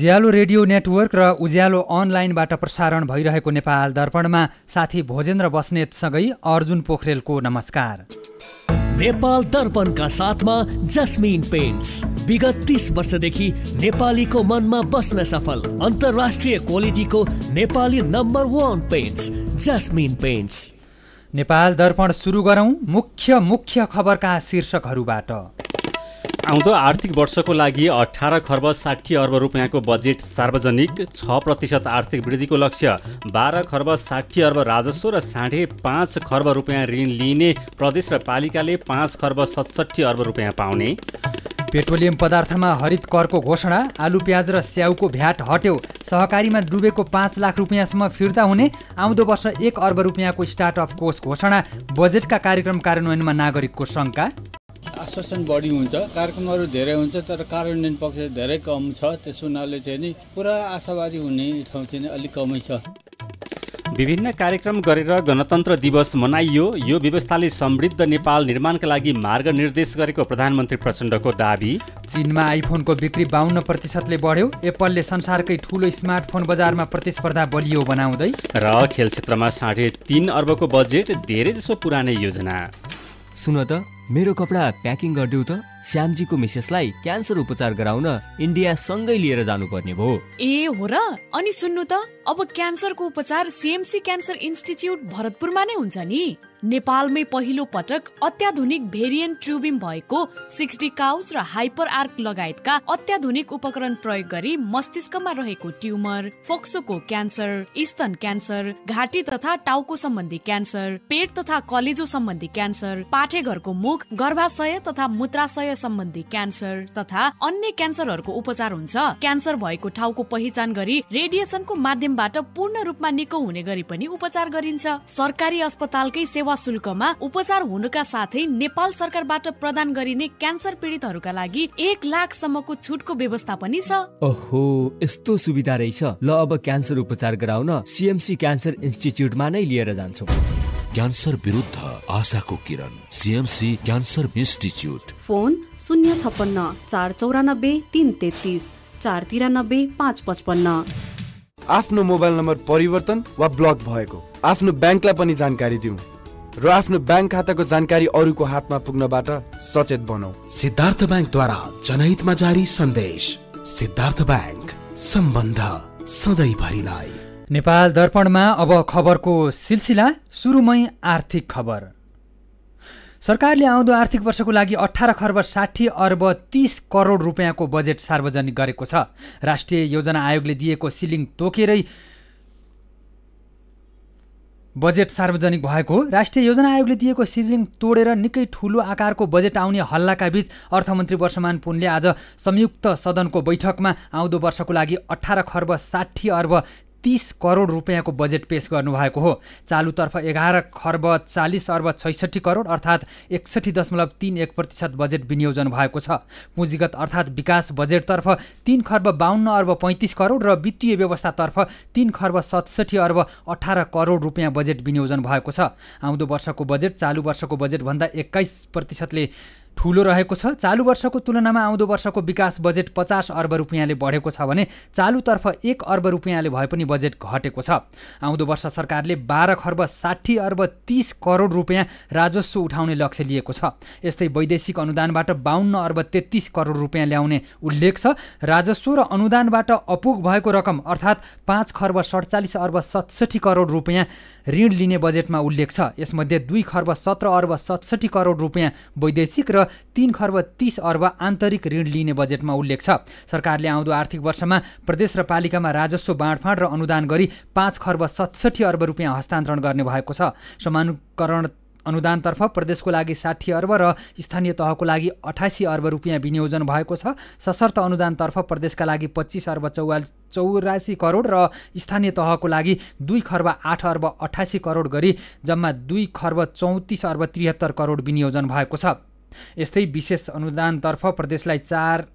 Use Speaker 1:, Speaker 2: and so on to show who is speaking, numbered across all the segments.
Speaker 1: उज्यालो radio network र उज्यालो अनलाइनबाट प्रसारण भइरहेको नेपाल दर्पणमा साथी भोजेन्द्र बस्नेतसँगै अर्जुन पोखरेलको नमस्कार।
Speaker 2: नेपाल दर्पणका साथमा जस्मिन पेन्ट्स। विगत तिस वर्षदेखि नेपालीको मनमा बस्न सफल अन्तर्राष्ट्रिय क्वालिटीको Nepali number one paints Jasmine paints.
Speaker 1: Nepal Darpan सुरु गरौँ मुख्य मुख्य खबरका शीर्षकहरूबाट।
Speaker 3: आउँदो आर्थिक वर्षको लागि अठार खर्ब साठी अर्ब रुपियाँको बजेट सार्वजनिक छ प्रतिशत आर्थिक वृद्धिको लक्ष्य बाह्र खर्ब साठी अर्ब राजस्व र साढे पाँच खर्ब रुपियाँ ऋण लिने प्रदेश र पालिकाले पाँच खर्ब सतसट्ठी अर्ब रुपियाँ पाउने।
Speaker 1: पेट्रोलियम पदार्थमा हरित करको घोषणा आलु प्याज र स्याउको भ्याट हट्यो। सहकारीमा डुबेको पाँच लाख रुपियाँसम्म फिर्ता हुने आउँदो वर्ष एक अर्ब रुपियाँको स्टार्टअप कोष घोषणा। बजेटका कार्यक्रम कार्यान्वयनमा नागरिकको शङ्का।
Speaker 4: आश्वासन बढी हुन्छ कार्यक्रमहरू धेरै हुन्छ तर कार्यान्वयन पक्ष धेरै कम छ। त्यस हुनाले चाहिँ नि पुरा आशावादी हुने ठाउँ चाहिँ अलिक कमै छ।
Speaker 3: विभिन्न कार्यक्रम गरेर गणतन्त्र दिवस मनाइयो। यो व्यवस्थाले समृद्ध नेपाल निर्माणका लागि मार्ग निर्देश गरेको प्रधानमन्त्री प्रचण्डको दावी।
Speaker 1: चीनमा आइफोनको बिक्री बाहन्न प्रतिशतले बढ्यो। एप्पलले संसारकै ठुलो स्मार्टफोन बजारमा प्रतिस्पर्धा बलियो बनाउँदै।
Speaker 3: र खेल क्षेत्रमा साढे तिन अर्बको बजेट धेरैजसो पुरानै योजना।
Speaker 2: सुन त। मेरो कपडा प्याकिङ गरिदेऊ त। श्यामजीको मिसेसलाई क्यान्सर उपचार गराउन इन्डिया सँगै लिएर जानुपर्ने भयो।
Speaker 5: ए हो र? अनि सुन्नु त अब क्यान्सरको उपचार सिएमसी क्यान्सर इन्स्टिच्युट भरतपुरमा नै हुन्छ नि? नेपालमै पहिलो पटक अत्याधुनिक भेरिएन्ट ट्रुबिम भएको सिक्सटी काउस र हाइपर आर्क लगायतका अत्याधुनिक उपकरण प्रयोग गरी मस्तिष्कमा रहेको ट्युमर फोक्सोको क्यान्सर स्तन क्यान्सर घाँटी तथा टाउको सम्बन्धी क्यान्सर पेट तथा कलेजो सम्बन्धी क्यान्सर पाठेघरको मुख गर्भाशय तथा मूत्राशय सम्बन्धी क्यान्सर तथा अन्य क्यान्सरहरूको उपचार हुन्छ। क्यान्सर भएको ठाउँको पहिचान गरी रेडिएसनको माध्यमबाट पूर्ण रूपमा निको हुने गरी पनि उपचार गरिन्छ। सरकारी अस्पतालकै सेवा सेवा शुल्कमा उपचार हुनुका साथै नेपाल सरकारबाट प्रदान गरिने क्यान्सर पीडितहरूका लागि एक लाखसम्मको छुटको व्यवस्था पनि छ।
Speaker 2: ओहो यस्तो सुविधा रहेछ। ल अब क्यान्सर उपचार गराउन सिएमसी क्यान्सर इन्स्टिच्युटमा नै लिएर जान्छौ।
Speaker 6: क्यान्सर विरुद्ध आशाको किरण सिएमसी क्यान्सर इन्स्टिच्युट।
Speaker 7: फोन शून्य छप्पन्न चार चौरानब्बे तिन तेत्तिस चार तिरानब्बे पाँच पचपन्न।
Speaker 8: आफ्नो मोबाइल नम्बर परिवर्तन वा ब्लक भएको। आफ्नो ब्याङ्कलाई पनि जानकारी दिउँ। र आफ्नो ब्याङ्क खाताको जानकारी अरूको हातमा पुग्नबाट सचेत बनौ।
Speaker 6: सिद्धार्थ ब्याङ्कद्वारा जनहितमा जारी सन्देश। सिद्धार्थ ब्याङ्क सम्बन्ध सधैँभरिलाई।
Speaker 1: नेपाल दर्पणमा अब खबरको सिलसिला सुरुमै आर्थिक खबर। सरकारले आउँदो आर्थिक वर्षको लागि अठार खर्ब साठी अर्ब तिस करोड रुपियाँको बजेट सार्वजनिक गरेको छ। राष्ट्रिय योजना आयोगले दिएको सिलिङ तोकेरै बजेट सार्वजनिक भएको राष्ट्रिय योजना आयोगले दिएको सिलिङ तोडेर निकै ठुलो आकारको बजेट आउने हल्लाका बीच अर्थमन्त्री वर्षमान पुनले आज संयुक्त सदनको बैठकमा आउँदो वर्षको लागि अठार खर्ब साठी अर्ब तिस करोड रुपियाँको बजेट पेस गर्नुभएको हो। चालुतर्फ एघार खर्ब चालिस अर्ब छैसठी करोड अर्थात् एकसठी दशमलव तिन एक प्रतिशत बजेट विनियोजन भएको छ। पुँजीगत अर्थात् विकास बजेटतर्फ तिन खर्ब बाहन्न अर्ब पैँतिस करोड र वित्तीय व्यवस्थातर्फ तिन खर्ब सतसठी अर्ब अठार करोड रुपियाँ बजेट विनियोजन भएको छ। आउँदो वर्षको बजेट चालु वर्षको बजेटभन्दा एक्काइस प्रतिशतले ठुलो रहेको छ। चालु वर्षको तुलनामा आउँदो वर्षको विकास बजेट पचास अर्ब रुपियाँले बढेको छ भने चालुतर्फ एक अर्ब रुपियाँले भए पनि बजेट घटेको छ। आउँदो वर्ष सरकारले बाह्र खर्ब साठी अर्ब तिस करोड रुपियाँ राजस्व उठाउने लक्ष्य लिएको छ। यस्तै वैदेशिक अनुदानबाट बाहन्न अर्ब तेत्तिस करोड रुपियाँ ल्याउने उल्लेख छ। राजस्व र अनुदानबाट अपुग भएको रकम अर्थात् पाँच खर्ब सडचालिस अर्ब सतसठी करोड रुपियाँ ऋण लिने बजेटमा उल्लेख छ। यसमध्ये दुई खर्ब सत्र अर्ब सतसठी करोड रुपियाँ वैदेशिक र तिन खर्ब तिस अर्ब आन्तरिक ऋण लिने बजेटमा उल्लेख छ। सरकारले आउँदो आर्थिक वर्षमा प्रदेश र पालिकामा राजस्व बाँडफाँड र अनुदान गरी पाँच खर्ब सतसठी अर्ब रुपियाँ हस्तान्तरण गर्ने भएको छ। समानुकरण अनुदानतर्फ प्रदेशको लागि साठी अर्ब र स्थानीय तहको लागि अठासी अर्ब रुपियाँ विनियोजन भएको छ। सशर्त अनुदानतर्फ प्रदेशका लागि पच्चिस अर्ब चौवाल चौरासी करोड र स्थानीय तहको लागि दुई खर्ब आठ अर्ब अठासी करोड गरी जम्मा दुई खर्ब चौतिस अर्ब त्रिहत्तर करोड विनियोजन भएको छ। यस्तै विशेष अनुदानतर्फ प्रदेशलाई चार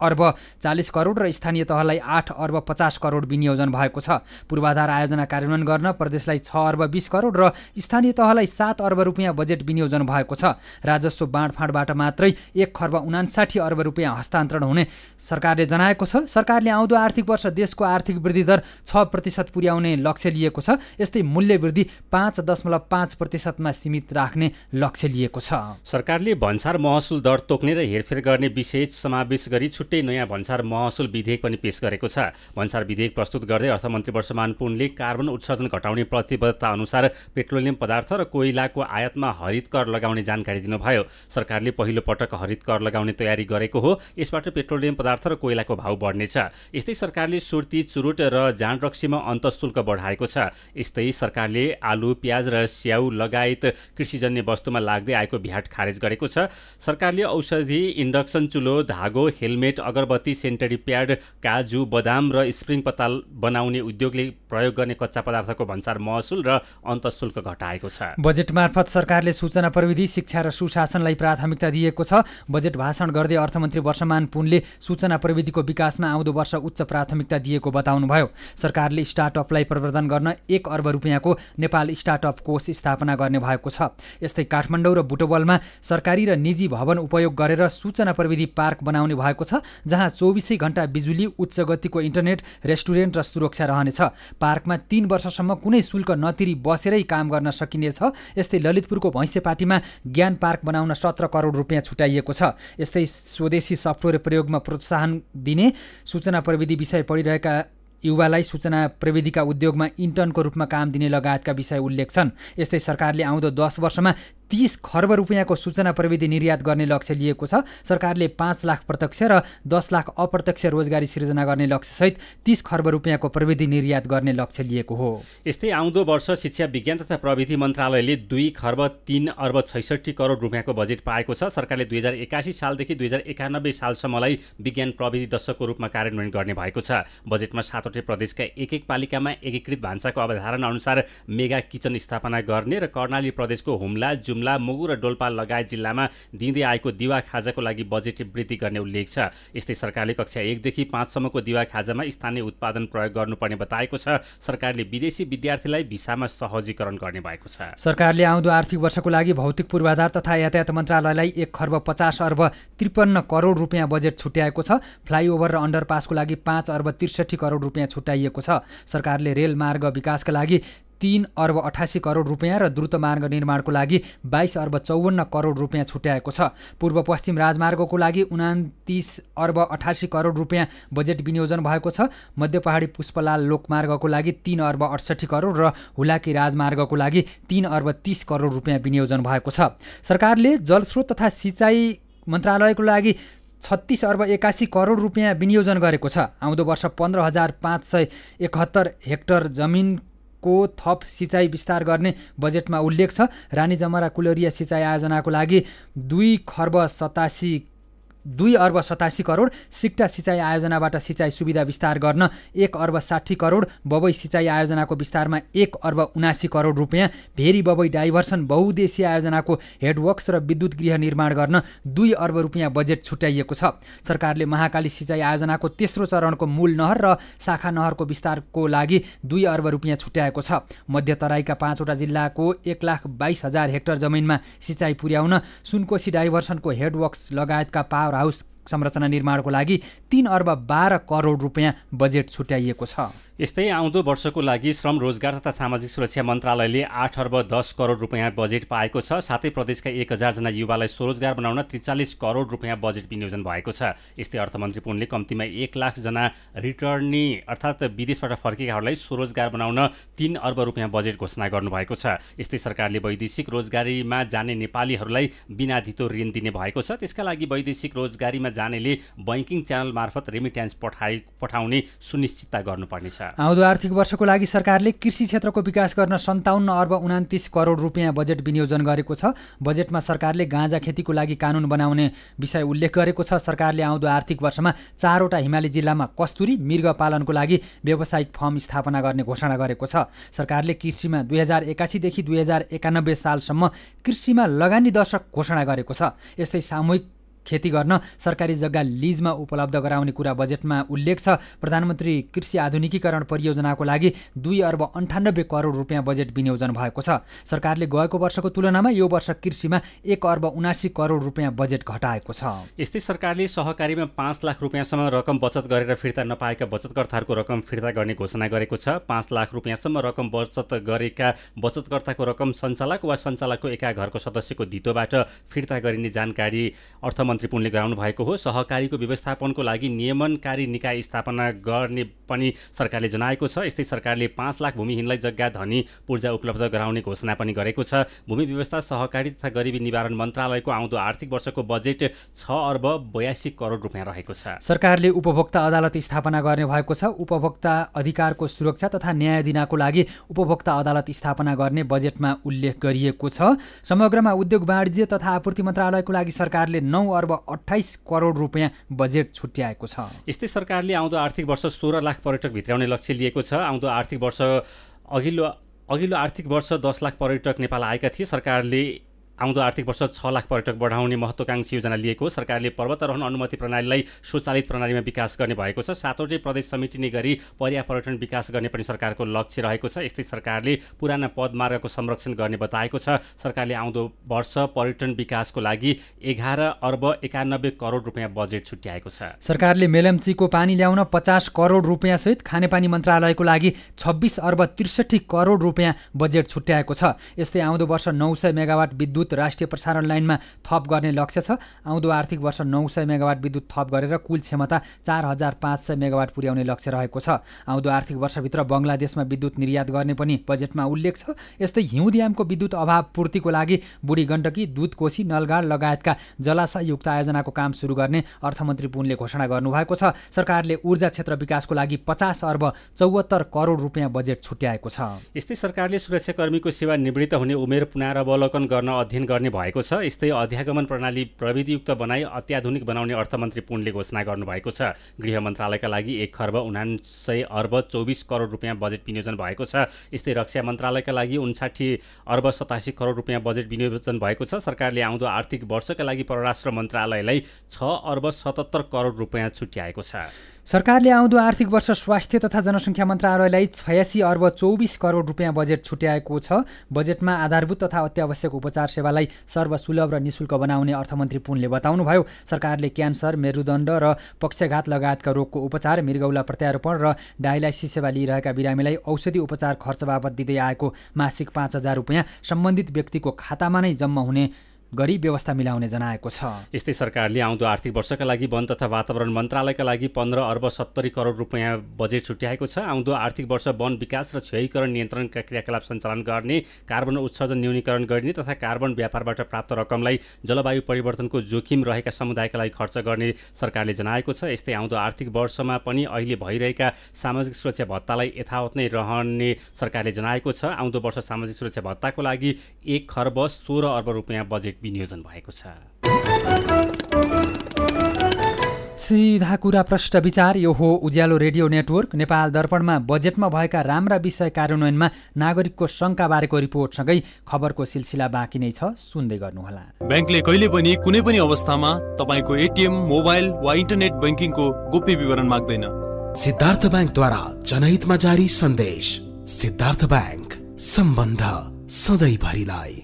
Speaker 1: अर्ब चालिस करोड र स्थानीय तहलाई आठ अर्ब पचास करोड विनियोजन भएको छ। पूर्वाधार आयोजना कार्यान्वयन गर्न प्रदेशलाई छ अर्ब बिस करोड र स्थानीय तहलाई सात अर्ब रुपियाँ बजेट विनियोजन भएको छ। राजस्व बाँडफाँडबाट मात्रै एक खर्ब उनासाठी अर्ब रुपियाँ हस्तान्तरण हुने सरकारले जनाएको छ। सरकारले आउँदो आर्थिक वर्ष देशको आर्थिक वृद्धि दर छ प्रतिशत पुर्याउने लक्ष्य लिएको छ। यस्तै मूल्य वृद्धि पाँच दशमलव पाँच प्रतिशतमा सीमित राख्ने लक्ष्य लिएको छ।
Speaker 3: सरकारले भन्सार महसुल दर तोक्ने र हेरफेर गर्ने विषय समावेश गरी छुट्टै नयाँ भन्सार महसुल विधेयक पनि पेश गरेको छ। भन्सार विधेयक प्रस्तुत गर्दै अर्थमन्त्री वर्षमान पुनले कार्बन उत्सर्जन घटाउने प्रतिबद्धता अनुसार पेट्रोलियम पदार्थ र कोइलाको आयातमा हरित कर लगाउने जानकारी दिनुभयो। सरकारले पहिलो पटक हरित कर लगाउने तयारी गरेको हो। यसबाट पेट्रोलियम पदार्थ र कोइलाको भाउ बढ्नेछ। यस्तै सरकारले सुर्ती चुरुट र जाँड रक्सीमा शुल्क बढाएको छ। यस्तै सरकारले आलु प्याज र स्याउ लगायत कृषिजन्य वस्तुमा लाग्दै आएको भ्याट खारेज गरेको छ। सरकारले औषधि इन्डक्सन चुलो धागो हेलमेट अगरबत्ती सेन्टरी प्याड काजु बदाम र स्प्रिङ पत्ता बनाउने उद्योगले प्रयोग गर्ने कच्चा पदार्थको भन्सार महसुल र शुल्क घटाएको छ।
Speaker 1: बजेट मार्फत सरकारले सूचना प्रविधि शिक्षा र सुशासनलाई प्राथमिकता दिएको छ। बजेट भाषण गर्दै अर्थमन्त्री वर्षमान पुनले सूचना प्रविधिको विकासमा आउँदो वर्ष उच्च प्राथमिकता दिएको बताउनुभयो। सरकारले स्टार्टअपलाई प्रवर्धन गर्न एक अर्ब रुपियाँको नेपाल स्टार्टअप कोष स्थापना गर्ने भएको छ। यस्तै काठमाडौँ र बुटोबलमा सरकारी र निजी भवन उपयोग गरेर सूचना प्रविधि पार्क बनाउने भएको छ। जहाँ चौबिसै घन्टा बिजुली उच्च गतिको इन्टरनेट रेस्टुरेन्ट र सुरक्षा रहनेछ। पार्कमा तिन वर्षसम्म कुनै शुल्क नतिरी बसेरै काम गर्न सकिनेछ यस्तै ललितपुरको भैँसेपाटीमा ज्ञान पार्क बनाउन सत्र करोड रुपियाँ छुट्याइएको छ। यस्तै स्वदेशी सफ्टवेयर प्रयोगमा प्रोत्साहन दिने सूचना प्रविधि विषय पढिरहेका युवालाई सूचना प्रविधिका उद्योगमा इन्टर्नको रूपमा काम दिने लगायतका विषय उल्लेख छन्। यस्तै सरकारले आउँदो दस वर्षमा तिस खर्ब रुपियाँको सूचना प्रविधि निर्यात गर्ने लक्ष्य लिएको छ। सरकारले पाँच लाख प्रत्यक्ष र दस लाख अप्रत्यक्ष रोजगारी सिर्जना गर्ने लक्ष्यसहित तिस खर्ब रुपियाँको प्रविधि निर्यात गर्ने लक्ष्य लिएको हो।
Speaker 3: यस्तै आउँदो वर्ष शिक्षा विज्ञान तथा प्रविधि मन्त्रालयले दुई खर्ब तिन अर्ब छैसठी करोड रुपियाँको बजेट पाएको छ। सरकारले दुई हजार एकासी सालदेखि दुई हजार एकानब्बे सालसम्मलाई विज्ञान प्रविधि दशकको रूपमा कार्यान्वयन गर्ने भएको छ। बजेटमा सातवटै प्रदेशका एक एक पालिकामा एकीकृत भान्साको अवधारणा अनुसार मेगा किचन स्थापना गर्ने र कर्णाली प्रदेशको हुम्ला जुम्ला मुगु र डोल्पा लगायत जिल्लामा दिँदै आएको दिवा खाजाको लागि बजेट वृद्धि गर्ने उल्लेख छ। यस्तै सरकारले कक्षा एकदेखि पाँचसम्मको दिवा खाजामा स्थानीय उत्पादन प्रयोग गर्नुपर्ने बताएको छ। सरकारले विदेशी विद्यार्थीलाई भिसामा सहजीकरण गर्ने भएको छ।
Speaker 1: सरकारले आउँदो आर्थिक वर्षको लागि भौतिक पूर्वाधार तथा यातायात मन्त्रालयलाई एक खर्ब पचास अर्ब त्रिपन्न करोड रुपियाँ बजेट छुट्याएको छ। फ्लाइओभर र अन्डरपासको लागि पाँच अर्ब त्रिसठी करोड रुपियाँ छुट्याइएको छ। सरकारले रेल मार्ग विकासका लागि तिन अर्ब अठासी करोड रुपियाँ र द्रुत मार्ग निर्माणको लागि बाइस अर्ब चौवन्न करोड रुपियाँ छुट्याएको छ। पूर्व पश्चिम राजमार्गको लागि उनातिस अर्ब अठासी करोड रुपियाँ बजेट विनियोजन भएको छ। मध्य पहाडी पुष्पलाल लोकमार्गको लागि तिन अर्ब अडसठी करोड र हुलाकी राजमार्गको लागि तिन अर्ब तिस करोड रुपियाँ विनियोजन भएको छ। सरकारले जलस्रोत तथा सिँचाइ मन्त्रालयको लागि छत्तिस अर्ब एकासी करोड रुपियाँ विनियोजन गरेको छ। आउँदो वर्ष पन्ध्र हजार पाँच सय एकहत्तर हेक्टर जमिन को थप सिँचाइ विस्तार गर्ने बजेटमा उल्लेख छ। रानी जमरा कुलोरिया सिँचाइ आयोजनाको लागि दुई खर्ब सतासी दुई अर्ब सतासी करोड सिक्टा सिँचाइ आयोजनाबाट सिँचाइ सुविधा विस्तार गर्न एक अर्ब साठी करोड बबई सिँचाइ आयोजनाको विस्तारमा एक अर्ब उनासी करोड रुपियाँ भेरी बबई डाइभर्सन बहुद्देशीय आयोजनाको हेडवर्क्स र विद्युत गृह निर्माण गर्न दुई अर्ब रुपियाँ बजेट छुट्याइएको छ। सरकारले महाकाली सिँचाइ आयोजनाको तेस्रो चरणको मूल नहर र शाखा नहरको विस्तारको लागि दुई अर्ब रुपियाँ छुट्याएको छ। मध्य तराईका पाँचवटा जिल्लाको एक लाख बाइस हजार हेक्टर जमिनमा सिँचाइ पुर्याउन सुनकोशी डाइभर्सनको हेडवर्क्स लगायतका पावर हाउस संरचना निर्माणको लागि तिन अर्ब बाह्र करोड रुपियाँ बजेट छुट्याइएको छ।
Speaker 3: यस्तै आउँदो वर्षको लागि श्रम रोजगार तथा सामाजिक सुरक्षा मन्त्रालयले आठ अर्ब दस करोड रुपियाँ बजेट पाएको छ। साथै प्रदेशका एक हजारजना युवालाई स्वरोजगार बनाउन त्रिचालिस करोड रुपियाँ बजेट विनियोजन भएको छ। यस्तै अर्थमन्त्री पुनले कम्तीमा एक लाखजना रिटर्नी अर्थात् विदेशबाट फर्केकाहरूलाई स्वरोजगार बनाउन तिन अर्ब रुपियाँ बजेट घोषणा गर्नुभएको छ। यस्तै सरकारले वैदेशिक रोजगारीमा जाने नेपालीहरूलाई बिना धितो ऋण दिने भएको छ। त्यसका लागि वैदेशिक रोजगारीमा जानेले बैङ्किङ च्यानल मार्फत रेमिट्यान्स पठाइ पठाउने सुनिश्चितता गर्नुपर्नेछ।
Speaker 1: आउँदो आर्थिक वर्षको लागि सरकारले कृषि क्षेत्रको विकास गर्न सन्ताउन्न अर्ब उनातिस करोड रुपियाँ बजेट विनियोजन गरेको छ। बजेटमा सरकारले गाँजा खेतीको लागि कानुन बनाउने विषय उल्लेख गरेको छ। सरकारले आउँदो आर्थिक वर्षमा चारवटा हिमाली जिल्लामा कस्तुरी मृग पालनको लागि व्यावसायिक फर्म स्थापना गर्ने घोषणा गरेको छ। सरकारले कृषिमा दुई हजार एकासीदेखि दुई हजार एकानब्बे सालसम्म कृषिमा लगानी दशक घोषणा गरेको छ। यस्तै सामूहिक खेती गर्न सरकारी जग्गा लिजमा उपलब्ध गराउने कुरा बजेटमा उल्लेख छ। प्रधानमन्त्री कृषि आधुनिकीकरण परियोजनाको लागि दुई अर्ब अन्ठानब्बे करोड रुपियाँ बजेट विनियोजन भएको छ। सरकारले गएको वर्षको तुलनामा यो वर्ष कृषिमा एक अर्ब उनासी करोड रुपियाँ बजेट घटाएको छ।
Speaker 3: यस्तै सरकारले सहकारीमा पाँच लाख रुपियाँसम्म रकम बचत गरेर फिर्ता नपाएका बचतकर्ताहरूको रकम फिर्ता गर्ने घोषणा गरेको छ। पाँच लाख रुपियाँसम्म रकम बचत गरेका बचतकर्ताको रकम सञ्चालक वा सञ्चालकको एका घरको सदस्यको धितोबाट फिर्ता गरिने जानकारी अर्थमन्त्री पुनले गराउनु भएको हो। सहकारीको व्यवस्थापनको लागि नियमनकारी निकाय स्थापना गर्ने पनि सरकारले जनाएको छ। यस्तै सरकारले पाँच लाख भूमिहीनलाई जग्गा धनी पूर्जा उपलब्ध गराउने घोषणा पनि गरेको छ। भूमि व्यवस्था सहकारी तथा गरिबी निवारण मन्त्रालयको आउँदो आर्थिक वर्षको बजेट छ अर्ब बयासी करोड रुपियाँ रहेको छ।
Speaker 1: सरकारले उपभोक्ता अदालत स्थापना गर्ने भएको छ। उपभोक्ता अधिकारको सुरक्षा तथा न्याय दिनको लागि उपभोक्ता अदालत स्थापना गर्ने बजेटमा उल्लेख गरिएको छ। समग्रमा उद्योग वाणिज्य तथा आपूर्ति मन्त्रालयको लागि सरकारले नौ अर्ब अठाइस करोड रुपियाँ बजेट छुट्याएको छ।
Speaker 3: यस्तै सरकारले आउँदो आर्थिक वर्ष सोह्र लाख पर्यटक भित्राउने लक्ष्य लिएको छ। आउँदो आर्थिक वर्ष अघिल्लो अघिल्लो आर्थिक वर्ष दस लाख पर्यटक नेपाल आएका थिए। सरकारले आउँदो आर्थिक वर्ष छ लाख पर्यटक बढाउने महत्त्वकाङ्क्षी योजना लिएको सरकारले पर्वतारोहण अनुमति प्रणालीलाई स्वचालित प्रणालीमा विकास गर्ने भएको छ। सातवटै प्रदेश समेटिने गरी पर्या पर्यटन विकास गर्ने पनि सरकारको लक्ष्य रहेको छ। यस्तै सरकारले पुराना पदमार्गको संरक्षण गर्ने बताएको छ। सरकारले आउँदो वर्ष पर्यटन विकासको लागि एघार अर्ब एकानब्बे करोड रुपियाँ बजेट छुट्याएको छ।
Speaker 1: सरकारले मेलम्चीको पानी ल्याउन पचास करोड रुपियाँसहित खानेपानी मन्त्रालयको लागि छब्बिस अर्ब त्रिसठी करोड रुपियाँ बजेट छुट्याएको छ। यस्तै आउँदो वर्ष नौ सय मेगावाट विद्युत विद्युत राष्ट्रिय प्रसारण लाइनमा थप गर्ने लक्ष्य छ। आउँदो आर्थिक वर्ष नौ सय मेगावाट विद्युत थप गरेर कुल क्षमता चार हजार पाँच सय मेगावाट पुर्याउने लक्ष्य रहेको छ। आउँदो आर्थिक वर्षभित्र बङ्गलादेशमा विद्युत निर्यात गर्ने पनि बजेटमा उल्लेख छ। यस्तै हिउँदयामको विद्युत अभाव पूर्तिको लागि बुढी गण्डकी दुधकोशी नलगाड लगायतका जलाशयुक्त आयोजनाको काम सुरु गर्ने अर्थमन्त्री पुनले घोषणा गर्नुभएको छ। सरकारले ऊर्जा क्षेत्र विकासको लागि पचास अर्ब चौहत्तर करोड रुपियाँ बजेट छुट्याएको छ।
Speaker 3: यस्तै सरकारले सुरक्षाकर्मीको सेवा निवृत्त हुने उमेर पुनरावलोकन गर्न अध्ययन गर्ने भएको छ। यस्तै अध्यागमन प्रणाली प्रविधियुक्त बनाई अत्याधुनिक बनाउने अर्थमन्त्री पुनले घोषणा गर्नुभएको छ। गृह मन्त्रालयका लागि एक खर्ब उनासय अर्ब चौबिस करोड रुपियाँ बजेट विनियोजन भएको छ। यस्तै रक्षा मन्त्रालयका लागि उन्साठी अर्ब सतासी करोड रुपियाँ बजेट विनियोजन भएको छ। सरकारले आउँदो आर्थिक वर्षका लागि परराष्ट्र मन्त्रालयलाई छ अर्ब सतहत्तर करोड रुपियाँ छुट्याएको छ।
Speaker 1: सरकारले आउँदो आर्थिक वर्ष स्वास्थ्य तथा जनसङ्ख्या मन्त्रालयलाई छयासी अर्ब चौबिस करोड रुपियाँ बजेट छुट्याएको छ। बजेटमा आधारभूत तथा अत्यावश्यक उपचार सेवालाई सर्वसुलभ र निशुल्क बनाउने अर्थमन्त्री पुनले बताउनुभयो। सरकारले क्यान्सर मेरुदण्ड र पक्षघात लगायतका रोगको उपचार मृगौला प्रत्यारोपण र डायलाइसिस सेवा लिइरहेका बिरामीलाई औषधि उपचार खर्च बापत दिँदै आएको मासिक पाँच हजार रुपियाँ सम्बन्धित व्यक्तिको खातामा नै जम्मा हुने गरी व्यवस्था मिलाउने जनाएको छ।
Speaker 3: यस्तै सरकारले आउँदो आर्थिक वर्षका लागि वन तथा वातावरण मन्त्रालयका लागि पन्ध्र अर्ब सत्तरी करोड रुपियाँ बजेट छुट्याएको छ। आउँदो आर्थिक वर्ष वन विकास र क्षयीकरण नियन्त्रणका क्रियाकलाप सञ्चालन गर्ने कार्बन उत्सर्जन न्यूनीकरण गर्ने तथा कार्बन व्यापारबाट प्राप्त रकमलाई जलवायु परिवर्तनको जोखिम रहेका समुदायका लागि खर्च गर्ने सरकारले जनाएको छ। यस्तै आउँदो आर्थिक वर्षमा पनि अहिले भइरहेका सामाजिक सुरक्षा भत्तालाई यथावत नै रहने सरकारले जनाएको छ। आउँदो वर्ष सामाजिक सुरक्षा भत्ताको लागि एक खर्ब सोह्र अर्ब रुपियाँ बजेट विनियोजन भएको छ।
Speaker 1: सिधा कुरा प्रष्ट विचार यो हो उज्यालो रेडियो नेटवर्क। नेपाल दर्पणमा बजेटमा भएका राम्रा विषय कार्यान्वयनमा नागरिकको शङ्काबारेको रिपोर्टसँगै खबरको सिलसिला बाँकी नै छ सुन्दै गर्नुहोला।
Speaker 9: ब्याङ्कले कहिले पनि कुनै पनि अवस्थामा तपाईँको एटिएम मोबाइल वा इन्टरनेट ब्याङ्किङको गोप्य विवरण माग्दैन।
Speaker 6: सिद्धार्थ ब्याङ्कद्वारा जनहितमा जारी सन्देश। सिद्धार्थ ब्याङ्क सम्बन्ध सधैँभरिलाई।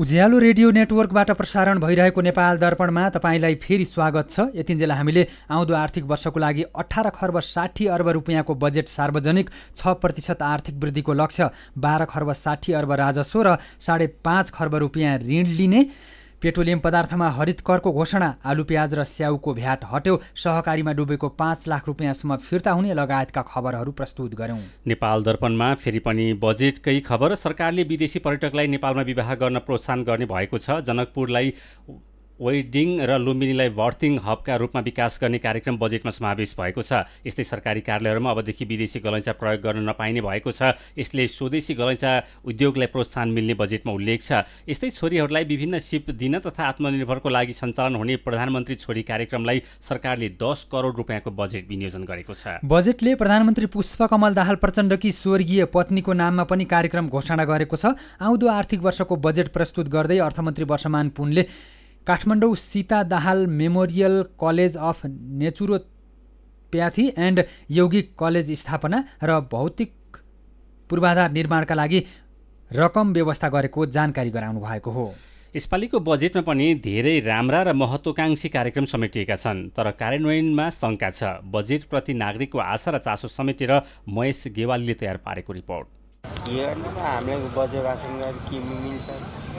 Speaker 1: उज्यालो रेडियो नेटवर्कबाट प्रसारण भइरहेको नेपाल दर्पणमा तपाईँलाई फेरि स्वागत छ। यतिन्जेल हामीले आउँदो आर्थिक वर्षको लागि अठार खर्ब साठी अर्ब रुपियाँको बजेट सार्वजनिक छ प्रतिशत आर्थिक वृद्धिको लक्ष्य बाह्र खर्ब साठी अर्ब राजस्व र साढे पाँच खर्ब रुपियाँ ऋण लिने पेट्रोलियम पदार्थमा हरित करको घोषणा आलु प्याज र स्याउको भ्याट हट्यो सहकारीमा डुबेको पाँच लाख रुपियाँसम्म फिर्ता हुने लगायतका खबरहरू प्रस्तुत गऱ्यौँ।
Speaker 3: नेपाल दर्पणमा फेरि पनि बजेटकै खबर सरकारले विदेशी पर्यटकलाई नेपालमा विवाह गर्न प्रोत्साहन गर्ने भएको छ। जनकपुरलाई वेडिङ र लुम्बिनीलाई बर्थिङ हबका रूपमा विकास गर्ने कार्यक्रम बजेटमा समावेश भएको छ। यस्तै सरकारी कार्यालयहरूमा अबदेखि विदेशी गलैँचा प्रयोग गर्न नपाइने भएको छ। यसले स्वदेशी गलैँचा उद्योगलाई प्रोत्साहन मिल्ने बजेटमा उल्लेख छ। यस्तै छोरीहरूलाई विभिन्न सिप दिन तथा आत्मनिर्भरको लागि सञ्चालन हुने प्रधानमन्त्री छोरी कार्यक्रमलाई सरकारले दस करोड रुपियाँको बजेट विनियोजन गरेको छ।
Speaker 1: बजेटले प्रधानमन्त्री पुष्पकमल दाहाल प्रचण्डकी स्वर्गीय पत्नीको नाममा पनि कार्यक्रम घोषणा गरेको छ। आउँदो आर्थिक वर्षको बजेट प्रस्तुत गर्दै अर्थमन्त्री Barshaman पुनले Kathmandu Sita Dahal memorial college of naturopathy and यौगिक कलेज स्थापना र भौतिक पूर्वाधार निर्माणका लागि रकम व्यवस्था गरेको जानकारी गराउनु भएको हो।
Speaker 3: यसपालिको बजेटमा पनि धेरै राम्रा र महत्त्वकाङ्क्षी कार्यक्रम समेटिएका छन् तर कार्यान्वयनमा शङ्का छ। बजेटप्रति नागरिकको आशा र चासो समेटेर महेश गेवालीले तयार पारेको रिपोर्ट।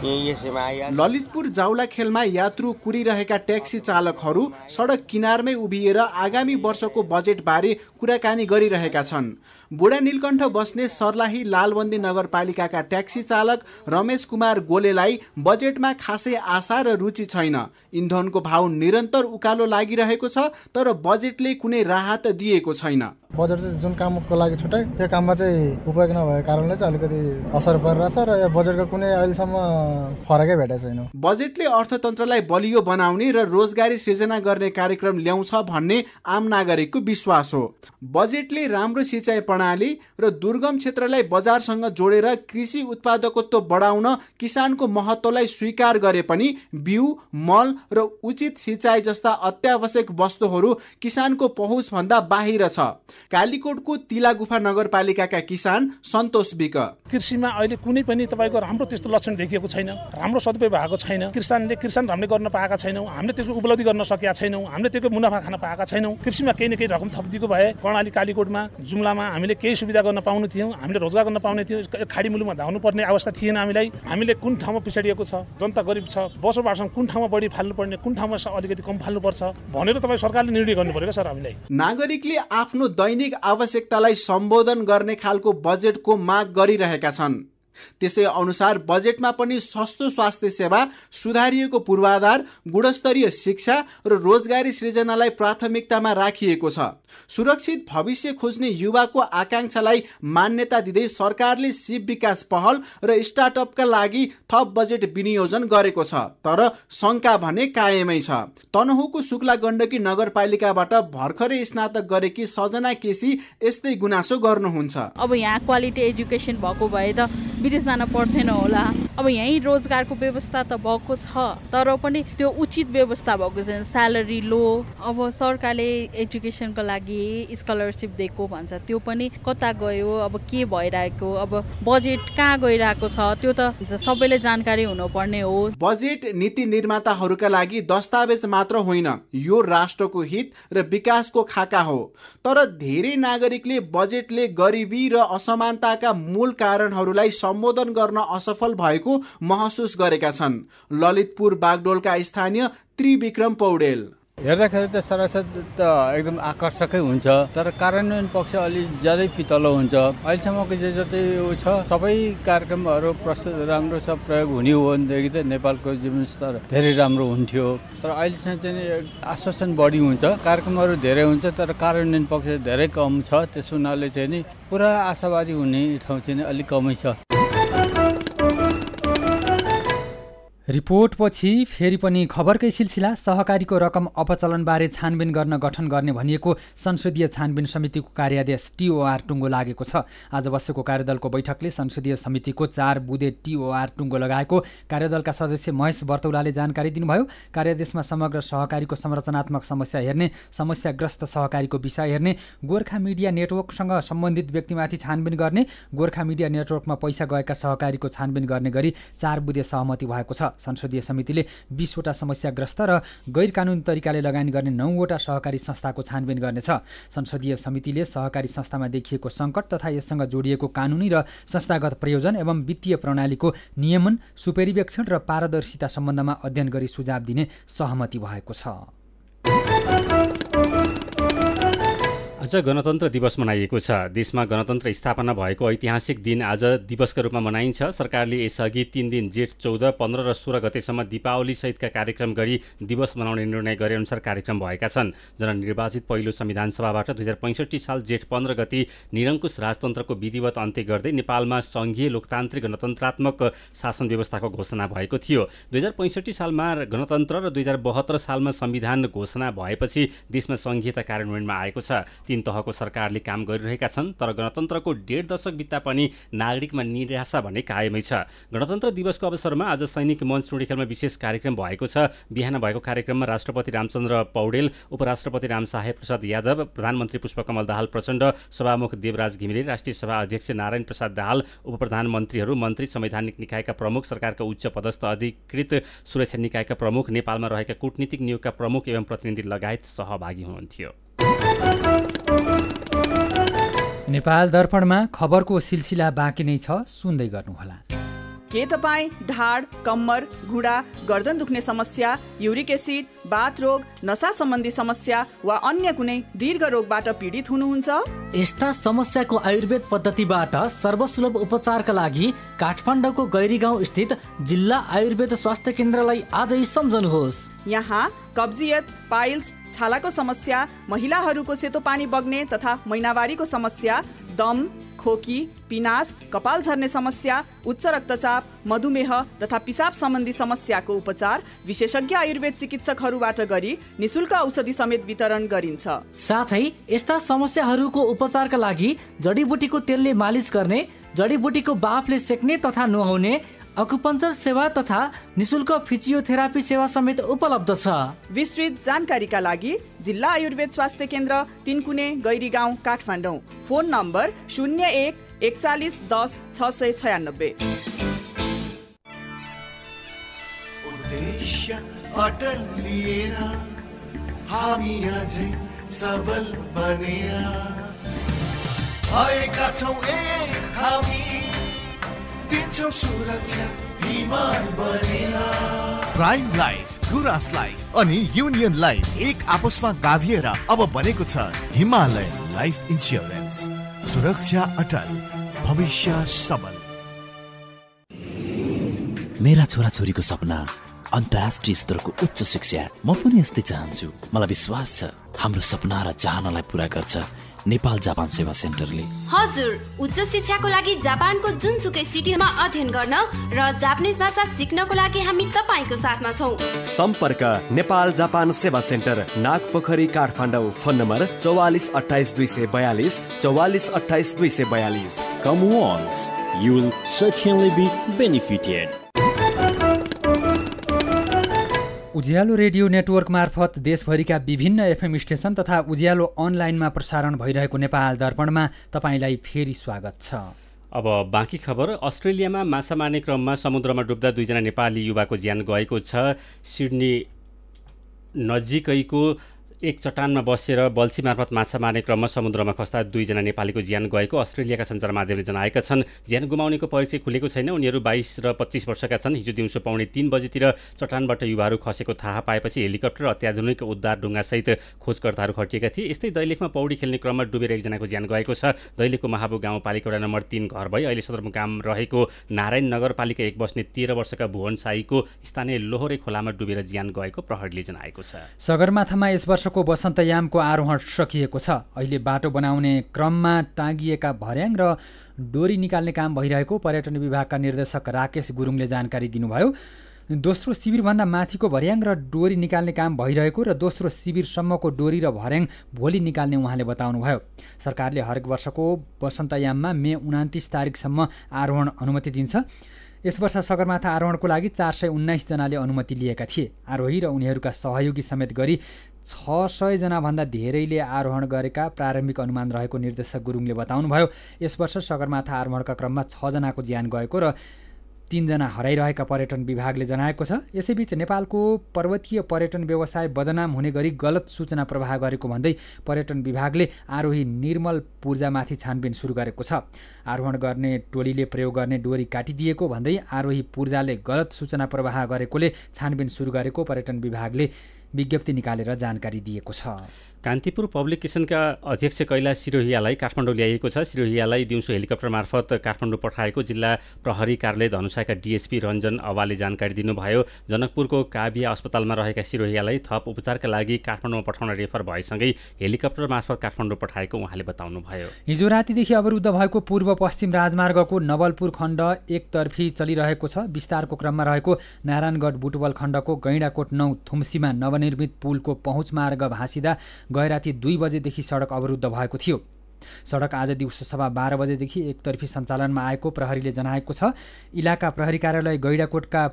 Speaker 10: ललितपुर जाउला खेलमा यात्रु कुरिरहेका ट्याक्सी चालकहरू सडक किनारमै उभिएर आगामी वर्षको बजेटबारे कुराकानी गरिरहेका छन्। बुढा नीलकण्ठ बस्ने सर्लाही लालबन्दी नगरपालिकाका ट्याक्सी चालक रमेश कुमार गोलेलाई बजेटमा खासै आशा र रुचि छैन। इन्धनको भाउ निरन्तर उकालो लागिरहेको छ तर बजेटले कुनै राहत दिएको छैन।
Speaker 11: बजेट चाहिँ जुन कामको लागि छुट्याइ त्यो काममा चाहिँ उपयोग नभएको कारणले चाहिँ अलिकति असर परिरहेछ र यो बजेटको कुनै अहिलेसम्म फरकै भेटेको छैन
Speaker 10: बजेटले अर्थतन्त्रलाई बलियो बनाउने र रोजगारी सृजना गर्ने कार्यक्रम ल्याउँछ भन्ने आम नागरिकको विश्वास हो। बजेटले राम्रो सिँचाइ प्रणाली र दुर्गम क्षेत्रलाई बजारसँग जोडेर कृषि उत्पादकत्व बढाउन किसानको महत्त्वलाई स्वीकार गरे पनि बिउ मल र उचित सिँचाइ जस्ता अत्यावश्यक वस्तुहरू किसानको पहुँचभन्दा बाहिर छ। कालीकोटको तिला गुफा नगरपालिकाका किसान सन्तोष विक
Speaker 12: कृषिमा अहिले कुनै पनि तपाईँको राम्रो त्यस्तो लक्षण देखिएको छैन। राम्रो सदुपयोग भएको छैन किसानले किसान हामीले गर्न पाएका छैनौँ हामीले त्यसको उपलब्धि गर्न सकेका छैनौँ हामीले त्यसको मुनाफा खान पाएका छैनौँ। कृषिमा केही न केही रकम थपिदिएको भए कर्णाली कालीकोटमा जुम्लामा हामीले केही सुविधा गर्न पाउने थियौँ हामीले रोजगार गर्न पाउने थियौँ खाडी मुलुकमा धाउनु पर्ने अवस्था थिएन हामीलाई। हामीले कुन ठाउँमा पिछडिएको छ जनता गरिब छ बसोबासमा कुन ठाउँमा बढी फाल्नुपर्ने कुन ठाउँमा अलिकति कम फाल्नुपर्छ भनेर तपाईँ सरकारले निर्णय गर्नु पऱ्यो सर हामीलाई।
Speaker 10: नागरिकले आफ्नो दैनिक आवश्यकतालाई सम्बोधन गर्ने खालको बजेटको माग गरिरहेका छन्। त्यसै अनुसार बजेटमा पनि सस्तो स्वास्थ्य सेवा सुधारिएको पूर्वाधार गुणस्तरीय शिक्षा र रोजगारी सृजनालाई प्राथमिकतामा राखिएको छ। सुरक्षित भविष्य खोज्ने युवाको आकाङ्क्षालाई मान्यता दिँदै सरकारले सिप विकास पहल र स्टार्टअपका लागि थप बजेट विनियोजन गरेको छ तर शङ्का भने कायमै छ। तनहुको शुक्ला गण्डकी नगरपालिकाबाट भर्खरै स्नातक गरेकी सजना केसी यस्तै गुनासो गर्नुहुन्छ।
Speaker 13: अब यहाँ क्वालिटी एजुकेसन भएको भए त विदेश जान पर्थेन होला। अब यहीँ रोजगारको व्यवस्था त भएको छ तर पनि त्यो उचित व्यवस्था भएको छैन। स्यालेरी लो अब सरकारले एजुकेसनको लागि स्कलरसिप दिएको भन्छ त्यो पनि कता गयो अब के भइरहेको अब बजेट कहाँ गइरहेको छ त्यो त सबैले जानकारी हुनुपर्ने हो।
Speaker 10: बजेट नीति निर्माताहरूका लागि दस्तावेज मात्र होइन यो राष्ट्रको हित र विकासको खाका हो। तर धेरै नागरिकले बजेटले गरिबी र असमानताका मूल कारणहरूलाई सम्बोधन गर्न असफल भएको महसुस गरेका छन्। ललितपुर बागडोलका स्थानीय त्रिविक्रम पौडेल।
Speaker 4: हेर्दाखेरि त सरासर त एकदम आकर्षकै हुन्छ तर कार्यान्वयन पक्ष अलिक ज्यादै पितलो हुन्छ। अहिलेसम्मको जे जति ऊ छ सबै कार्यक्रमहरू प्रस्तुत राम्रो छ प्रयोग हुने हो भनेदेखि त नेपालको जीवन स्तर धेरै राम्रो हुन्थ्यो। तर अहिलेसम्म चाहिँ आश्वासन बढी हुन्छ कार्यक्रमहरू धेरै हुन्छ तर कार्यान्वयन पक्ष धेरै कम छ त्यस हुनाले चाहिँ नि पुरा आशावादी हुने ठाउँ चाहिँ अलिक कमै छ।
Speaker 1: रिपोर्टपछि फेरि पनि खबरकै सिलसिला सहकारीको रकम अपचलनबारे छानबिन गर्न गठन गर्ने भनिएको संसदीय छानबिन समितिको कार्यादेश टिओआर टुङ्गो लागेको छ। आज बसेको कार्यदलको बैठकले संसदीय समितिको चार बुधे टिओआर टुङ्गो लगाएको। कार्यदलका सदस्य महेश बर्तौलाले जानकारी दिनुभयो कार्यादेशमा समग्र सहकारीको संरचनात्मक समस्या हेर्ने समस्याग्रस्त सहकारीको विषय हेर्ने गोर्खा मिडिया नेटवर्कसँग सम्बन्धित व्यक्तिमाथि छानबिन गर्ने गोर्खा मिडिया नेटवर्कमा पैसा गएका सहकारीको छानबिन गर्ने गरी चार बुधे सहमति भएको छ। संसदीय समितिले बिसवटा समस्याग्रस्त र गैर कानुनी तरिकाले लगानी गर्ने नौवटा सहकारी संस्थाको छानबिन गर्नेछ। संसदीय समितिले सहकारी संस्थामा देखिएको सङ्कट तथा यससँग जोडिएको कानुनी र संस्थागत प्रयोजन एवं वित्तीय प्रणालीको नियमन सुपरिवेक्षण र पारदर्शिता सम्बन्धमा अध्ययन गरी सुझाव दिने सहमति भएको छ।
Speaker 3: आज गणतन्त्र दिवस मनाइएको छ। देशमा गणतन्त्र स्थापना भएको ऐतिहासिक दिन आज दिवसका रूपमा मनाइन्छ। सरकारले यसअघि तिन दिन जेठ चौध पन्ध्र र सोह्र गतेसम्म दीपावलीसहितका कार्यक्रम गरी दिवस मनाउने निर्णय गरे अनुसार कार्यक्रम भएका छन्। जननिर्वाचित पहिलो संविधान सभाबाट दुई हजार पैँसठी साल जेठ पन्ध्र गति निरङ्कुश राजतन्त्रको विधिवत अन्त्य गर्दै नेपालमा सङ्घीय लोकतान्त्रिक गणतन्त्रात्मक शासन व्यवस्थाको घोषणा भएको थियो। दुई हजार पैँसठी सालमा गणतन्त्र र दुई हजार बहत्तर सालमा संविधान घोषणा भएपछि देशमा सङ्घीयता कार्यान्वयनमा आएको छ। तीन तहको सरकारले काम गरिरहेका छन् तर गणतन्त्रको डेढ दशक बित्ता पनि नागरिकमा निराशा भने कायमै छ। गणतन्त्र दिवसको अवसरमा आज सैनिक मञ्च टुँडीखेलमा विशेष कार्यक्रम भएको छ। बिहान भएको कार्यक्रममा राष्ट्रपति रामचन्द्र पौडेल उपराष्ट्रपति रामसाहेब प्रसाद यादव प्रधानमन्त्री पुष्पकमल दाहाल प्रचण्ड सभामुख देवराज घिमिरे राष्ट्रिय सभा अध्यक्ष नारायण प्रसाद दाहाल उप प्रधानमन्त्रीहरू मन्त्री संवैधानिक निकायका प्रमुख सरकारका उच्च पदस्थ अधिकृत सुरक्षा निकायका प्रमुख नेपालमा रहेका कूटनीतिक नियोगका प्रमुख एवं प्रतिनिधि लगायत सहभागी हुनुहुन्थ्यो।
Speaker 1: नेपाल दर्पणमा खबरको सिलसिला बाँकी नै छ सुन्दै गर्नुहोला।
Speaker 14: के तपाईँ? ढाड कम्मर घुँडा गर्दन दुख्ने समस्या युरिक एसिड बाथ रोग नसा सम्बन्धी समस्या वा अन्य कुनै दीर्घ रोगबाट पीडित हुनुहुन्छ?
Speaker 15: यस्ता समस्याको आयुर्वेद पद्धतिबाट सर्वसुलभ उपचारका लागि काठमाडौँको गैरी गाउँ स्थित जिल्ला आयुर्वेद स्वास्थ्य केन्द्रलाई आजै सम्झनुहोस्।
Speaker 14: यहाँ कब्जियत पाइल्स छालाको समस्या महिलाहरूको सेतो पानी बग्ने तथा महिनावारीको समस्या दम खोकी पिनास कपाल झर्ने समस्या उच्च रक्तचाप मधुमेह तथा पिसाब सम्बन्धी समस्याको उपचार विशेषज्ञ आयुर्वेद चिकित्सकहरूबाट गरी निशुल्क औषधि समेत वितरण गरिन्छ।
Speaker 15: साथै यस्ता समस्याहरूको उपचारका लागि जडीबुटीको तेलले मालिस गर्ने जडीबुटीको बाफले सेक्ने तथा नुहाउने अकुपञ्चर सेवा तथा निशुल्क फिजियोथेरापी सेवा समेत उपलब्ध छ।
Speaker 14: विस्तृत जानकारीका लागि जिल्ला आयुर्वेद स्वास्थ्य केन्द्र तिनकुने गैरी गाउँ काठमाडौँ। फोन नम्बर शून्य एक एकचालिस दस छ सय छयानब्बे।
Speaker 16: अटल लिएर हामी अझै सबल बनेर। भएका छौँ एक हामी। सुरक्षा
Speaker 17: प्राइम लाइफ गुरास लाइफ अनि युनियन लाइफ एक आपसमा गाभिएर अब बनेको छ हिमालयन लाइफ इन्सुरेन्स सुरक्षा अटल भविष्य सबल।
Speaker 18: मेरा छोराछोरीको सपना अन्तर्राष्ट्रिय स्तरको उच्च शिक्षा। म पनि यस्तै चाहन्छु। मलाई विश्वास छ हाम्रो सपना र चाहनालाई पुरा गर्छ। नेपाल जापान सेवा सेन्टरले।
Speaker 19: हजुर उच्च शिक्षाको लागि जापानको जुनसुकै सिटीमा अध्ययन गर्न र जापानिज भाषा सिक्नको लागि हामी तपाईँको साथमा छौँ।
Speaker 20: सम्पर्क Nepal Japan Sewa centre Nagpokhari Kathmandu phone number चौवालिस अठाइस दुई सय बयालिस चौवालिस अठाइस दुई सय बयालिस।
Speaker 21: Come once, you will certainly be benefited.
Speaker 1: Ujyaalo radio network मार्फत देशभरिका विभिन्न एफएम स्टेसन तथा उज्यालो अनलाइनमा प्रसारण भइरहेको नेपाल दर्पणमा तपाईँलाई फेरि स्वागत छ।
Speaker 3: अब बाँकी खबर अस्ट्रेलियामा माछा मार्ने क्रममा समुद्रमा डुब्दा दुईजना नेपाली युवाको ज्यान गएको छ। सिडनी नजिकैको एक चट्टानमा बसेर बल्छी मार्फत माछा मार्ने क्रममा समुद्रमा खस्दा दुईजना नेपालीको ज्यान गएको अस्ट्रेलियाका सञ्चार माध्यमले जनाएका छन्। ज्यान गुमाउनेको परिचय खुलेको छैन। उनीहरू बाइस र पच्चिस वर्षका छन्। हिजो दिउँसो पाउने तिन बजीतिर चट्टानबाट युवाहरू खसेको थाहा पाएपछि हेलिकप्टर अत्याधुनिक उद्धार ढुङ्गासहित खोजकर्ताहरू खटिएका थिए। यस्तै दैलेखमा पौडी खेल्ने क्रममा डुबेर एकजनाको ज्यान गएको छ। दैलेखको महाबु गाउँपालिका नम्बर तिन घर भई अहिले सदरमुकाम रहेको नारायण नगरपालिका एक बस्ने तेह्र वर्षका भुवन साईको स्थानीय लोहोरे खोलामा डुबेर ज्यान गएको प्रहरीले जनाएको छ।
Speaker 1: सगरमाथामा यस वर्षको वसन्तयामको आरोहण सकिएको छ। अहिले बाटो बनाउने क्रममा टाँगिएका भर्याङ र डोरी निकाल्ने काम भइरहेको पर्यटन विभागका निर्देशक राकेश गुरुङले जानकारी दिनुभयो। दोस्रो शिविरभन्दा माथिको भर्याङ र डोरी निकाल्ने काम भइरहेको र दोस्रो शिविरसम्मको डोरी र भर्याङ भोलि निकाल्ने उहाँले बताउनुभयो। सरकारले हरेक वर्षको वसन्तयाममा मे उनातिस तारिकसम्म आरोहण अनुमति दिन्छ। यस वर्ष सगरमाथा आरोहणको लागि चार सय उन्नाइसजनाले अनुमति लिएका थिए। आरोही र उनीहरूका सहयोगी समेत गरी छ सयजनाभन्दा धेरैले आरोहण गरेका प्रारम्भिक अनुमान रहेको निर्देशक गुरुङले बताउनुभयो। यस वर्ष सगरमाथा आरोहणका क्रममा छजनाको ज्यान गएको र तिनजना हराइरहेका पर्यटन विभागले जनाएको छ। यसैबीच नेपालको पर्वतीय पर्यटन व्यवसाय बदनाम हुने गरी गलत सूचना प्रवाह गरेको भन्दै पर्यटन विभागले आरोही निर्मल पूर्जामाथि छानबिन सुरु गरेको छ। आरोहण गर्ने टोलीले प्रयोग गर्ने डोरी काटिदिएको भन्दै आरोही पूर्जाले गलत सूचना प्रवाह गरेकोले छानबिन सुरु गरेको पर्यटन विभागले विज्ञप्ति निकालेर जानकारी दिएको छ।
Speaker 3: कान्तिपुर पब्लिकेसनका अध्यक्ष कैलाश सिरोहियालाई काठमाडौँ ल्याइएको छ। सिरोहियालाई दिउँसो हेलिकप्टर मार्फत काठमाडौँ पठाएको जिल्ला प्रहरी कार्यालय धनुषाका डिएसपी रञ्जन अवाले जानकारी दिनुभयो। जनकपुरको काव्य अस्पतालमा रहेका सिरोहियालाई थप उपचारका लागि काठमाडौँमा पठाउन रेफर भएसँगै हेलिकप्टर मार्फत काठमाडौँ पठाएको उहाँले बताउनुभयो।
Speaker 1: हिजो रातिदेखि अवरुद्ध भएको पूर्व पश्चिम राजमार्गको नवलपुर खण्ड एकतर्फी चलिरहेको छ। विस्तारको क्रममा रहेको नारायणगढ बुटवल खण्डको गैँडाकोट नौ थुम्सीमा नवनिर्मित पुलको पहुँच मार्ग भाँसिँदा गैराती दुई बजेदेखि सडक अवरुद्ध भएको थियो। सडक आज दिउँसो सभा बाह्र बजेदेखि एकतर्फी सञ्चालनमा आएको प्रहरीले जनाएको छ इलाका प्रहरी कार्यालय गैडाकोटका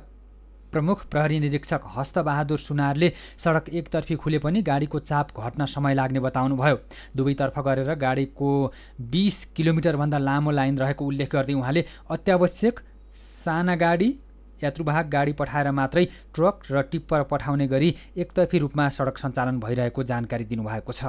Speaker 1: प्रमुख प्रहरी निरीक्षक हस्तबहादुर सुनारले सडक एकतर्फी खुले पनि गाडीको चाप घट्न समय लाग्ने बताउनुभयो। दुवैतर्फ गरेर गाडीको बिस किलोमिटरभन्दा लामो लाइन रहेको उल्लेख गर्दै उहाँले अत्यावश्यक साना गाडी यात्रुवाहक गाडी पठाएर मात्रै ट्रक र टिप्पर पठाउने गरी एकतर्फी रूपमा सडक सञ्चालन भइरहेको जानकारी दिनुभएको छ।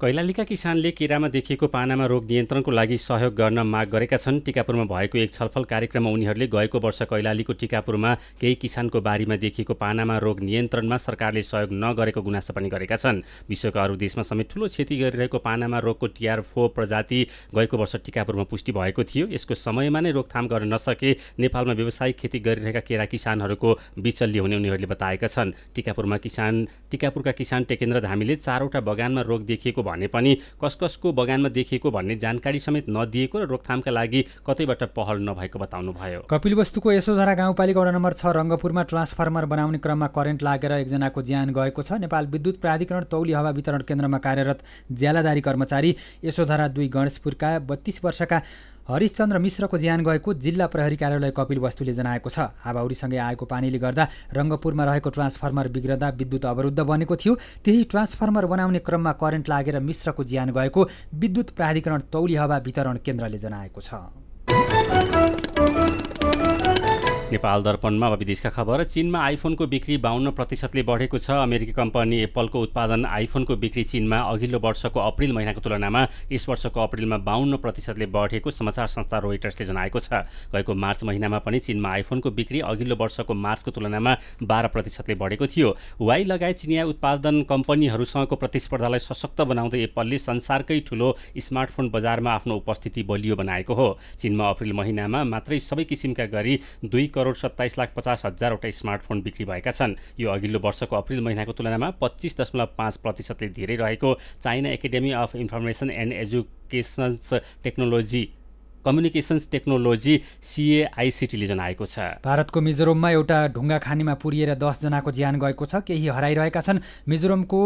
Speaker 3: कैलालीका किसानले केरामा देखिएको पानामा रोग नियन्त्रणको लागि सहयोग गर्न माग गरेका छन्। टिकापुरमा भएको एक छलफल कार्यक्रममा उनीहरूले गएको वर्ष कैलालीको टिकापुरमा केही किसानको बारीमा देखिएको पानामा रोग नियन्त्रणमा सरकारले सहयोग नगरेको गुनासो पनि गरेका छन्। विश्वका अरू देशमा समेत ठुलो क्षति गरिरहेको पानामा रोगको टिआर फो प्रजाति गएको वर्ष टिकापुरमा पुष्टि भएको थियो। यसको समयमा नै रोकथाम गर्न नसके नेपालमा व्यावसायिक खेती गरिरहेका केरा किसानहरूको बिचल्ली हुने उनीहरूले बताएका छन्। टिकापुरमा किसान टिकापुरका किसान टेकेन्द्र धामीले चारवटा बगानमा रोग देखिएको भने पनि कसकसको बगानमा देखिएको भन्ने जानकारी समेत नदिएको र रोकथामका लागि कतैबाट पहल नभएको बताउनुभयो।
Speaker 1: कपिलवस्तुको यशोधरा गाउँपालिका वडा नम्बर छ रङ्गपुरमा ट्रान्सफर्मर बनाउने क्रममा करेन्ट लागेर एकजनाको ज्यान गएको छ। नेपाल विद्युत प्राधिकरण तौली हावा वितरण केन्द्रमा कार्यरत ज्यालादारी कर्मचारी यशोधरा दुई गणेशपुरका बत्तीस वर्षका हरिशचन्द्र मिश्रको ज्यान गएको जिल्ला प्रहरी कार्यालय कपिल वस्तुले जनाएको छ। हावाहुरीसँगै आएको पानीले गर्दा रङ्गपुरमा रहेको ट्रान्सफर्मर बिग्रदा विद्युत अवरुद्ध बनेको थियो। त्यही ट्रान्सफर्मर बनाउने क्रममा करेन्ट लागेर मिश्रको ज्यान गएको विद्युत प्राधिकरण तौली हावा वितरण केन्द्रले जनाएको छ।
Speaker 3: नेपाल दर्पणमा अब विदेशका खबर। चीनमा आइफोनको बिक्री बाहन्न प्रतिशतले बढेको छ। अमेरिकी कम्पनी एप्पलको उत्पादन आइफोनको बिक्री चीनमा अघिल्लो वर्षको अप्रिल महिनाको तुलनामा यस वर्षको अप्रिलमा बाहन्न प्रतिशतले बढेको समाचार संस्था रोइटर्सले जनाएको छ। गएको मार्च महिनामा पनि चीनमा आइफोनको बिक्री अघिल्लो वर्षको मार्चको तुलनामा बाह्र प्रतिशतले बढेको थियो। वाइ लगायत चिनिया उत्पादन कम्पनीहरूसँगको प्रतिस्पर्धालाई सशक्त बनाउँदै एप्पलले संसारकै ठुलो स्मार्टफोन बजारमा आफ्नो उपस्थिति बलियो बनाएको हो। चीनमा अप्रिल महिनामा मात्रै सबै किसिमका गरी दुई करोड सत्ताइस लाख पचास हजारवटा स्मार्टफोन बिक्री भएका छन्। यो अघिल्लो वर्षको अप्रिल महिनाको तुलनामा पच्चिस दशमलव पाँच प्रतिशतले धेरै रहेको China academy of information and educations technology communications technology सिएआइसिटीले जनाएको छ।
Speaker 1: भारतको मिजोरममा एउटा ढुङ्गा खानीमा पुरिएर दसजनाको ज्यान गएको छ। केही हराइरहेका छन्। मिजोरमको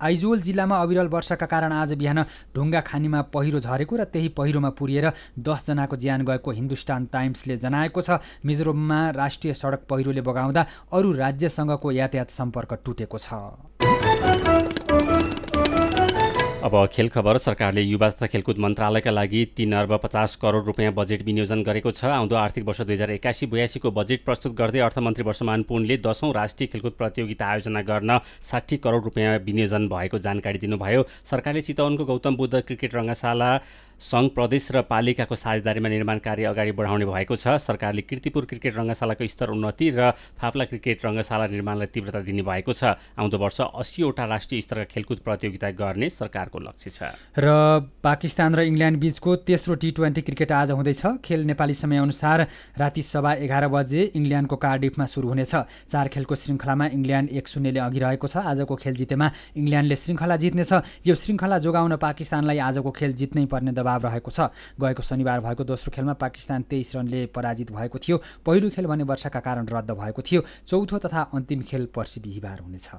Speaker 1: आइजोल जिल्लामा अविरल वर्षाका कारण आज बिहान ढुङ्गा खानीमा पहिरो झरेको र त्यही पहिरोमा पुरिएर दसजनाको ज्यान गएको हिन्दुस्तान टाइम्सले जनाएको छ। मिजोरममा राष्ट्रिय सडक पहिरोले बगाउँदा अरू राज्यसँगको यातायात सम्पर्क टुटेको छ।
Speaker 3: अब खेल खबर सरकारले युवा तथा खेलकुद मन्त्रालयका लागि तिन अर्ब पचास करोड रुपियाँ बजेट विनियोजन गरेको छ। आउँदो आर्थिक वर्ष दुई हजार एकासी बयासीको बजेट प्रस्तुत गर्दै अर्थमन्त्री वर्षमान पुनले दसौँ राष्ट्रिय खेलकुद प्रतियोगिता आयोजना गर्न साठी करोड रुपियाँ विनियोजन भएको जानकारी दिनुभयो। सरकारले चितवनको गौतम बुद्ध क्रिकेट रङ्गशाला सङ्घ प्रदेश र पालिकाको साझेदारीमा निर्माण कार्य अगाडि बढाउने भएको छ। सरकारले किर्तिपुर क्रिकेट रङ्गशालाको स्तर उन्नति र फाप्ला क्रिकेट रङ्गशाला निर्माणलाई तीव्रता दिने भएको छ। आउँदो वर्ष अस्सीवटा राष्ट्रिय स्तरका खेलकुद प्रतियोगिता गर्ने सरकारको लक्ष्य छ।
Speaker 1: र पाकिस्तान र इङ्ल्यान्ड बिचको तेस्रो टी ट्वेन्टी क्रिकेट आज हुँदैछ। खेल नेपाली समयअनुसार राति सभा एघार बजे इङ्ल्यान्डको कार्डिफमा सुरु हुनेछ। चार खेलको श्रृङ्खलामा इङ्ल्यान्ड एक शून्यले अघि रहेको छ। आजको खेल जितेमा इङ्ल्यान्डले श्रृङ्खला जित्नेछ। यो श्रृङ्खला जोगाउन पाकिस्तानलाई आजको खेल जित्नै पर्ने दबाव रहेको छ। गएको शनिबार भएको दोस्रो खेलमा पाकिस्तान तेइस रनले पराजित भएको थियो। पहिलो खेल भने वर्षाका कारण रद्द भएको थियो। चौथो तथा अन्तिम खेल पर्सि बिहिबार हुनेछ।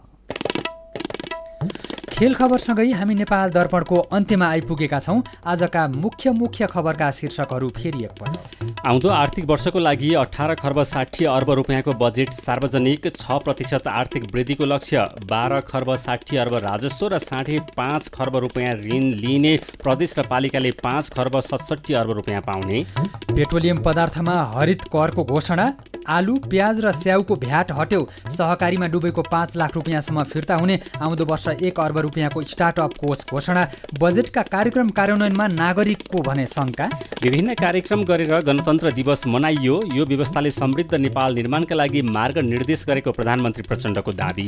Speaker 1: खेल खबरसँगै हामी नेपाल दर्पणको अन्त्यमा आइपुगेका छौँ। आजका मुख्य मुख्य खबरका शीर्षकहरू फेरि एकपल्ट।
Speaker 3: आउँदो आर्थिक वर्षको लागि अठार खर्ब साठी अर्ब रुपियाँको बजेट सार्वजनिक छ प्रतिशत आर्थिक वृद्धिको लक्ष्य बाह्र खर्ब साठी अर्ब राजस्व र साढे पाँच खर्ब रुपियाँ ऋण लिने प्रदेश र पालिकाले पाँच खर्ब सतसट्ठी अर्ब रुपियाँ पाउने।
Speaker 1: पेट्रोलियम पदार्थमा हरित करको घोषणा आलु प्याज र स्याउको भ्याट हट्यो। सहकारीमा डुबेको पाँच लाख रुपियाँसम्म फिर्ता हुने आउँदो वर्ष एक अर्ब रुपियाँको स्टार्टअप कोष घोषणा बजेटका कार्यक्रम कार्यान्वयनमा नागरिकको भने शङ्का।
Speaker 3: विभिन्न कार्यक्रम गरेर गणतन्त्र दिवस मनाइयो यो व्यवस्थाले समृद्ध नेपाल निर्माणका लागि मार्ग निर्देश गरेको प्रधानमन्त्री प्रचण्डको दावी।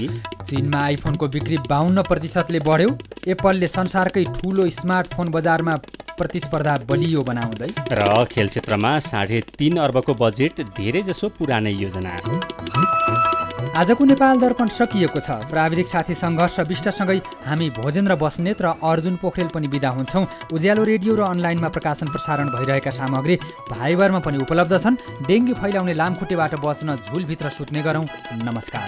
Speaker 1: चीनमा आइफोनको बिक्री बाहन्न प्रतिशतले बढ्यो। एप्पलले संसारकै ठुलो स्मार्टफोन बजारमा प्रतिस्पर्धा बलियो बनाउँदै।
Speaker 3: र खेल क्षेत्रमा साढे तिन अर्बको बजेट धेरैजसो पुरानै योजना।
Speaker 1: आजको नेपाल दर्पण सकिएको छ। प्राविधिक साथी सङ्घर्ष विष्टसँगै हामी भोजेन्द्र बस्नेत र अर्जुन पोखरेल पनि बिदा हुन्छौँ। उज्यालो रेडियो र अनलाइनमा प्रकाशन प्रसारण भइरहेका सामग्री भाइबरमा पनि उपलब्ध छन्। डेङ्गु फैलाउने लामखुट्टेबाट बच्न झुलभित्र सुत्ने गरौँ। नमस्कार।